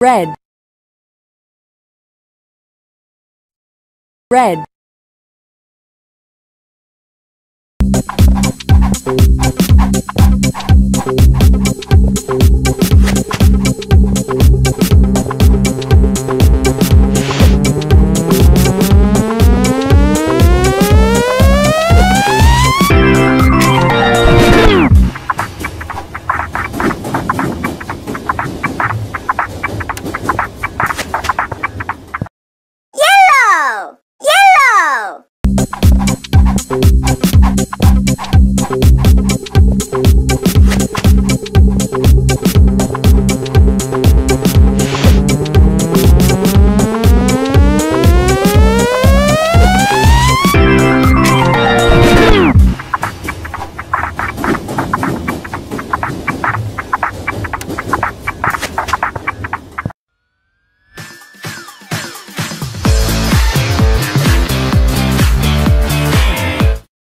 red. Red.